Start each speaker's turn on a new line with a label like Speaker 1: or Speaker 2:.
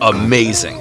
Speaker 1: Amazing.